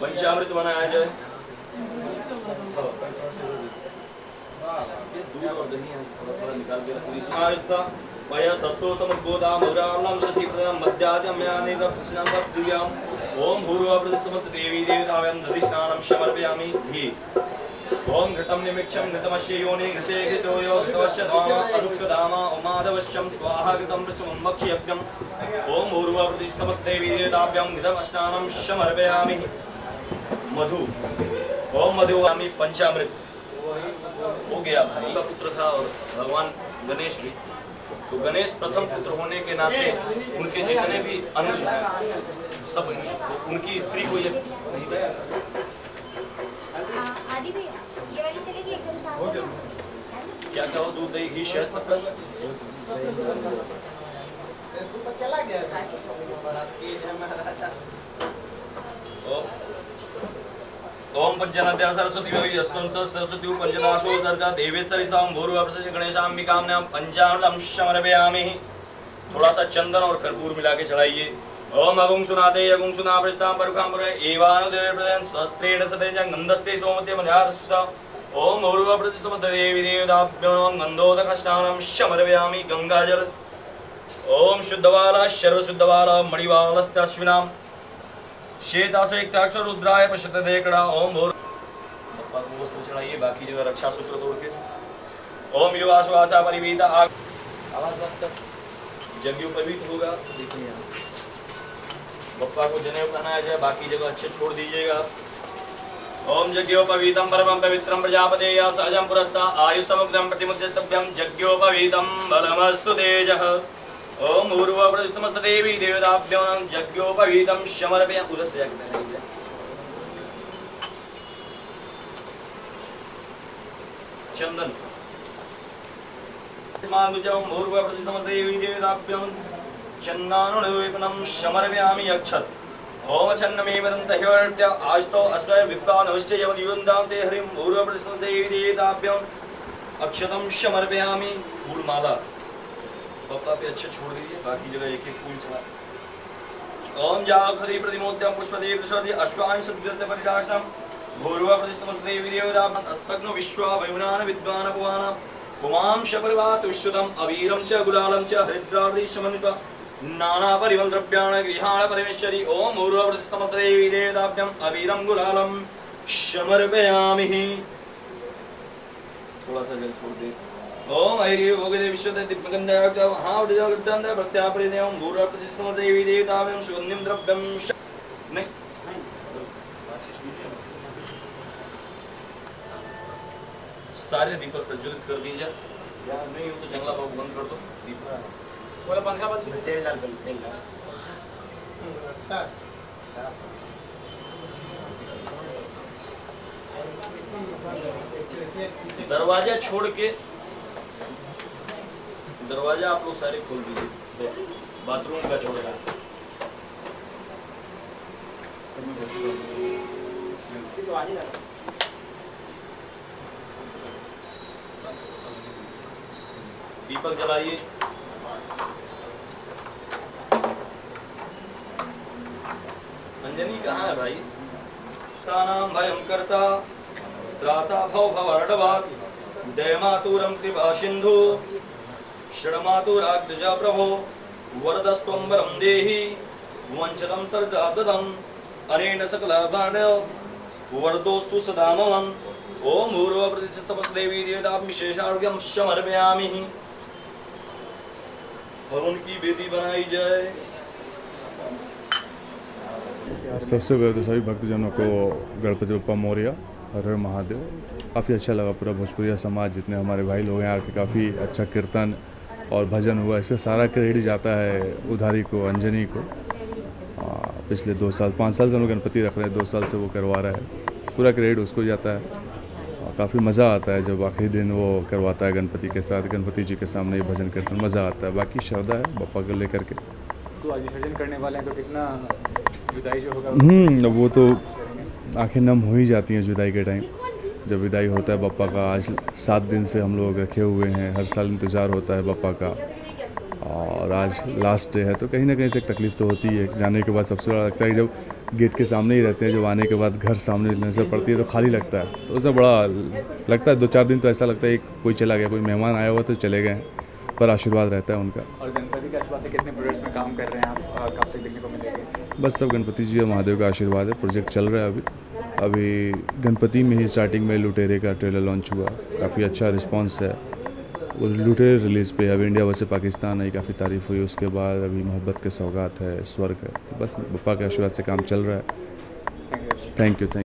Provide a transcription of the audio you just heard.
पंचामृत बनाया जाए। ये दूध और दही थोड़ा थोड़ा निकाल के रख वया सस्तो समुद्बोधा मुराणम शशि प्रदान मध्याद्यम यानि कृष्णं दिव्याम ओम भूर्भुवः समस्त देवी देवताभ्यां दधि स्नानं समर्पयामि धी। ओम घृतं निमिक्षं घृतमस्य योनि घृते घृतो यो घृतवश्य धाम अनुष्वधाम उमाधवश्यं स्वाहा घृतं वृषमं भक्ष्यज्ञम् ओम भूर्भुवः समस्त देवी देवताभ्यां घृतं समर्पयामि मधु। ओम मधु आमी पंचामृत। हो गया भाई। का पुत्र था और भगवान गणेश भी। तो गणेश प्रथम पुत्र होने के नाते उनके जितने भी अन्न सब तो उनकी स्त्री को ये नहीं बचा आ, आदि भैया ये वाली चलेगी एकदम साथ में ना? क्या क्या हो दूध दही घी शहद सब चला गया बड़ा तेज है महाराजा ओम पंचनद्या सरस्वती सरस्वती पंचदाशो समर्पयामि थोड़ा सा चंदन और कर्पूर मिला के चढ़ाइए। ओम अगुं सुनाते, अगुं सुना प्रस्तां परुखां पुर सोमते ओम प्रति समस्त देवी ओम शुद्धवाला सर्वशुद्धवाला मणिवालस्तस्विनां शेतासे एकताक्षर रुद्राय पश्यत देखड़ा ओम भोर पप्पा को वस्त्र चढ़ाइए बाकी जगह रक्षा सूत्र तोड़ के ओम युवा सुवासा परिवीता आग आवाज़ मत कर। जग्यु पवित्र होगा देखिए यहाँ। पप्पा को जनेऊ पहनाया जाए बाकी जगह अच्छे छोड़ दीजिएगा। ओम जग्योपवीतम परमं पवित्रं प्रजापते या पुरस्ता। आयु समुग्रं प्रतिमुद्यतव्यं बलमस्तु तेजः। ओम पूर्व समस्त देवी देवताभ्यो नमः जग्योपवीतम समर्पया उधर से जाके पहनाइए चंदन। मानुजं पूर्व समस्त देवी देवताभ्यो चन्दानुलेपनं समर्पयामि यक्षत ओम छन्नमे वदन्त ह्यर्त्य आस्तो अस्वय विप्रानवश्च यवदिवन्दां ते हरिं पूर्व समस्त देवी देवताभ्यो अक्षतम समर्पयामि फूलमाला पप्पा पे अच्छे छोड़ दीजिए, बाकी जगह एक एक फूल चढ़ा। ओम जाखदि प्रतिमोद्यम पुष्पदेव प्रसादि अश्वान सद्गत परिदाशनम भूर्व प्रति समस्त अस्तग्नो विश्वा वयुनान विद्वान पुवान पुमां शपरिवात विश्वदम अवीरम च गुलालम च हरिद्रार्धि समन्वित नाना परिमंत्रव्याण गृहाण परमेश्वरी, ओम भूर्व प्रति समस्त अवीरम गुलालम समर्पयामि थोड़ा सा जल छोड़ दे। ओम हरि भोगदे विश्वते दिव्यगन्धाय हा उदय गड्डन्द प्रत्यापरिदेवं भूरा प्रसिद्धम देवी देवताभ्यं सुगन्धिं द्रव्यं श- नहीं सारे दीपक प्रज्वलित कर दीजिए यार नहीं हो तो जंगला बाबू बंद कर दो दीपक बोला पंखा बंद तेल डाल कर तेल डाल अच्छा दरवाज़ा छोड़ के दरवाज़ा आप लोग सारे खोल दीजिए। बाथरूम का छोड़ तो ही डाल दीपक जलाइए। अंजनी, कहाँ है भाई? का नाम भयं करता, त्राता भव भवर्णवात् दयमातुरं कृपा प्रभो देहि अनेन वरदोस्तु सदा मम समर्पयामि। हवन की बनाई जाए। सबसे पहले तो सभी भक्तजनों को गणपति बप्पा मौर्य, हर हर महादेव। काफ़ी अच्छा लगा पूरा भोजपुरिया समाज, जितने हमारे भाई लोग हैं आके काफ़ी अच्छा कीर्तन और भजन हुआ इससे सारा क्रेडिट जाता है उधारी को अंजनी को। पिछले दो साल पाँच साल से हम लोग गणपति रख रहे हैं दो साल से वो करवा रहा है। पूरा क्रेडिट उसको जाता है। काफ़ी मज़ा आता है जब आखिरी दिन वो करवाता है गणपति के साथ गणपति जी के सामने ये भजन कीर्तन मज़ा आता है। बाकी श्रद्धा है बप्पा को लेकर के। तो आज विसर्जन करने वाले हैं तो कितना विदाई जो होगा? हम्म वो तो आँखें नम हो ही जाती हैं जुदाई के टाइम। जब विदाई होता है बप्पा का आज सात दिन से हम लोग रखे हुए हैं हर साल इंतज़ार होता है बप्पा का। और आज लास्ट डे है तो कहीं ना कहीं से एक तकलीफ़ तो होती है जाने के बाद सबसे बड़ा लगता है कि जब गेट के सामने ही रहते हैं जब आने के बाद घर सामने नज़र पड़ती है तो खाली लगता है। तो उससे बड़ा लगता है दो चार दिन तो ऐसा लगता है कोई चला गया कोई मेहमान आया हुआ तो चले गए पर आशीर्वाद रहता है उनका। और गणपति के आशीर्वाद से कितने प्रोजेक्ट्स में काम कर रहे हैं आप तक देखने को मिलेंगे? बस सब गणपति जी और महादेव का आशीर्वाद है प्रोजेक्ट चल रहा है अभी। अभी गणपति में ही स्टार्टिंग में लुटेरे का ट्रेलर लॉन्च हुआ। काफ़ी अच्छा रिस्पांस है। उस लुटेरे रिलीज़ पे अभी इंडिया वर्सेस पाकिस्तान आई, काफ़ी तारीफ़ हुई। उसके बाद अभी मोहब्बत के सौगात है, स्वर्ग है। तो बस, पप्पा के आशीर्वाद से काम चल रहा है। Thank you thank